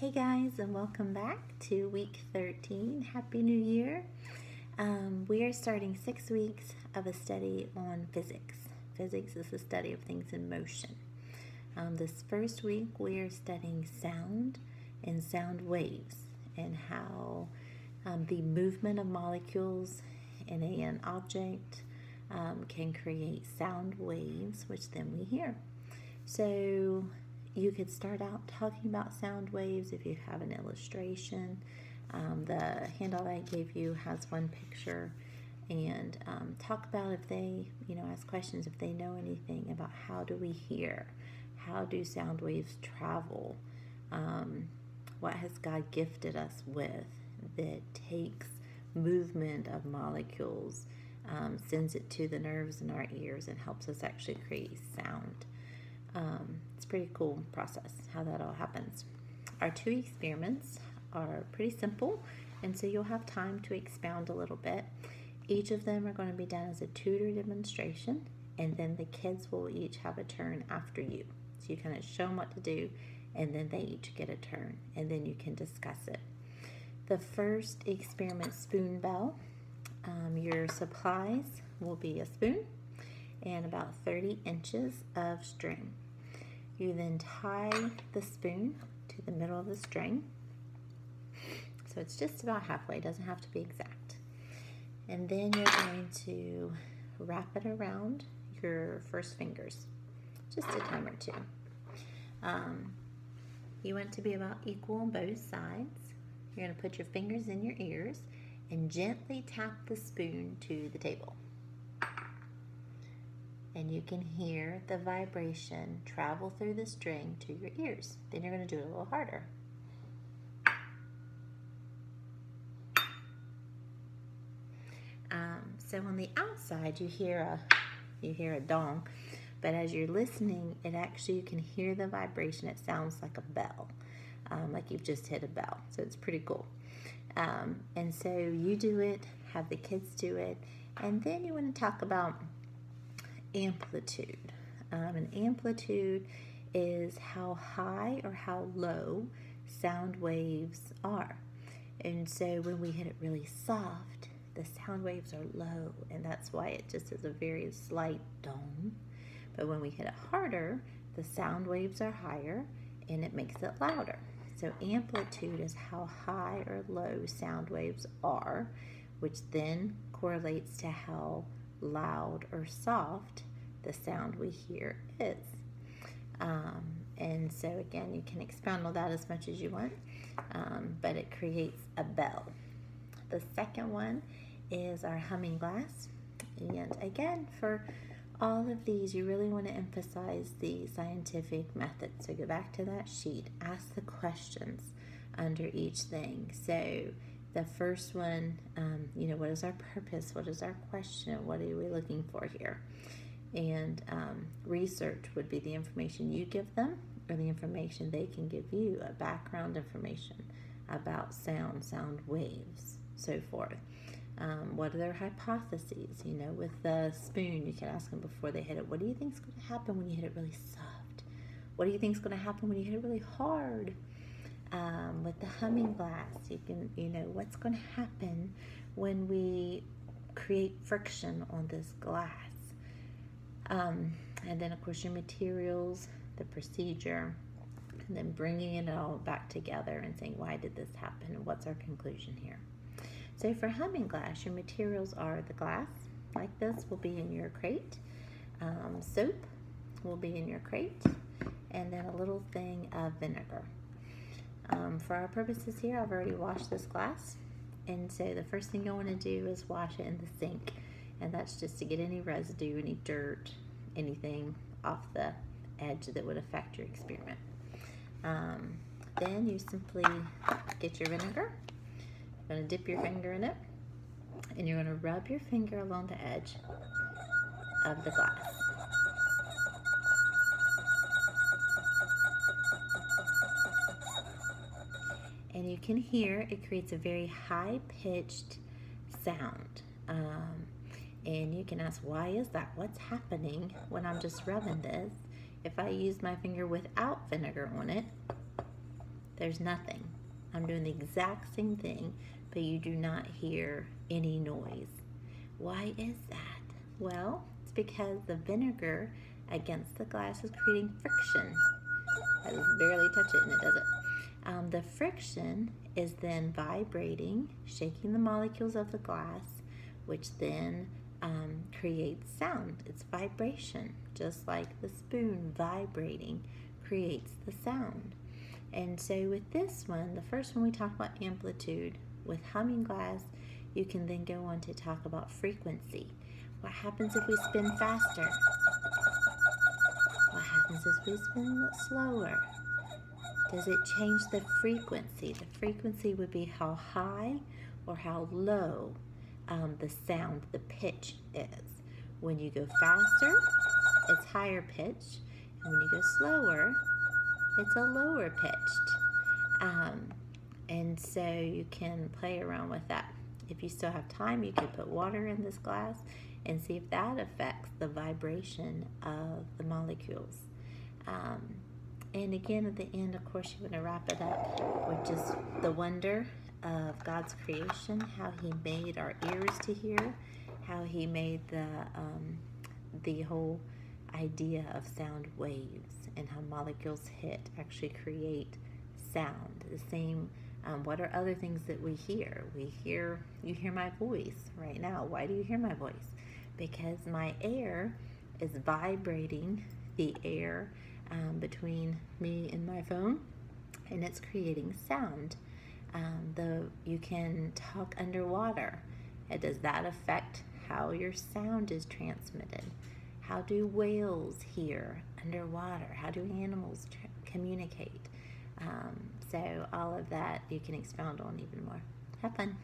Hey guys, and welcome back to week 13. Happy New Year. Um, we are starting six weeks of a study on physics. Physics is the study of things in motion. Um, this first week, we are studying sound and sound waves and how um, the movement of molecules in an object um, can create sound waves, which then we hear. So, you could start out talking about sound waves if you have an illustration. Um, the handout I gave you has one picture and um, talk about if they, you know, ask questions if they know anything about how do we hear, how do sound waves travel, um, what has God gifted us with that takes movement of molecules, um, sends it to the nerves in our ears, and helps us actually create sound. Um, it's a pretty cool process how that all happens. Our two experiments are pretty simple, and so you'll have time to expound a little bit. Each of them are going to be done as a tutor demonstration, and then the kids will each have a turn after you. So you kind of show them what to do, and then they each get a turn, and then you can discuss it. The first experiment, spoon bell. Um, your supplies will be a spoon and about 30 inches of string. You then tie the spoon to the middle of the string. So it's just about halfway, it doesn't have to be exact. And then you're going to wrap it around your first fingers, just a time or two. Um, you want to be about equal on both sides. You're going to put your fingers in your ears and gently tap the spoon to the table and you can hear the vibration travel through the string to your ears. Then you're going to do it a little harder. Um, so on the outside, you hear a you hear a dong, but as you're listening, it actually you can hear the vibration. It sounds like a bell, um, like you've just hit a bell. So it's pretty cool. Um, and so you do it, have the kids do it, and then you want to talk about amplitude. Um, an amplitude is how high or how low sound waves are. And so when we hit it really soft, the sound waves are low, and that's why it just is a very slight dome. But when we hit it harder, the sound waves are higher and it makes it louder. So amplitude is how high or low sound waves are, which then correlates to how loud or soft the sound we hear is. Um, and so again, you can expound on that as much as you want, um, but it creates a bell. The second one is our humming glass. And again, for all of these, you really want to emphasize the scientific method. So go back to that sheet, ask the questions under each thing. So the first one, um, you know, what is our purpose? What is our question? What are we looking for here? And um, research would be the information you give them or the information they can give you, a background information about sound, sound waves, so forth. Um, what are their hypotheses? You know, with the spoon, you can ask them before they hit it, what do you think is going to happen when you hit it really soft? What do you think is going to happen when you hit it really hard? Um, with the humming glass, you can, you know, what's going to happen when we create friction on this glass? Um, and then, of course, your materials, the procedure, and then bringing it all back together and saying, why did this happen? And what's our conclusion here? So for humming glass, your materials are the glass, like this, will be in your crate. Um, soap will be in your crate. And then a little thing of vinegar. Um, for our purposes here, I've already washed this glass. And so the first thing I want to do is wash it in the sink. And that's just to get any residue, any dirt, anything off the edge that would affect your experiment. Um, then you simply get your vinegar you're going to dip your finger in it and you're going to rub your finger along the edge of the glass. Can hear it creates a very high-pitched sound. Um, and you can ask, why is that? What's happening when I'm just rubbing this? If I use my finger without vinegar on it, there's nothing. I'm doing the exact same thing, but you do not hear any noise. Why is that? Well, it's because the vinegar against the glass is creating friction. I just barely touch it and it does it. Um, the friction is then vibrating, shaking the molecules of the glass, which then um, creates sound. It's vibration, just like the spoon vibrating creates the sound. And so with this one, the first one we talked about amplitude. With humming glass, you can then go on to talk about frequency. What happens if we spin faster? What happens if we spin slower? Does it change the frequency? The frequency would be how high or how low um, the sound, the pitch is. When you go faster, it's higher pitched, and when you go slower, it's a lower pitched. Um, and so you can play around with that. If you still have time, you could put water in this glass and see if that affects the vibration of the molecules. Um, and again, at the end, of course, you're going to wrap it up with just the wonder of God's creation, how He made our ears to hear, how He made the um, the whole idea of sound waves and how molecules hit actually create sound. The same. Um, what are other things that we hear? We hear you hear my voice right now. Why do you hear my voice? Because my air is vibrating the air um, between me and my phone, and it's creating sound. Um, the you can talk underwater. Does that affect how your sound is transmitted? How do whales hear underwater? How do animals communicate? Um, so all of that you can expound on even more. Have fun.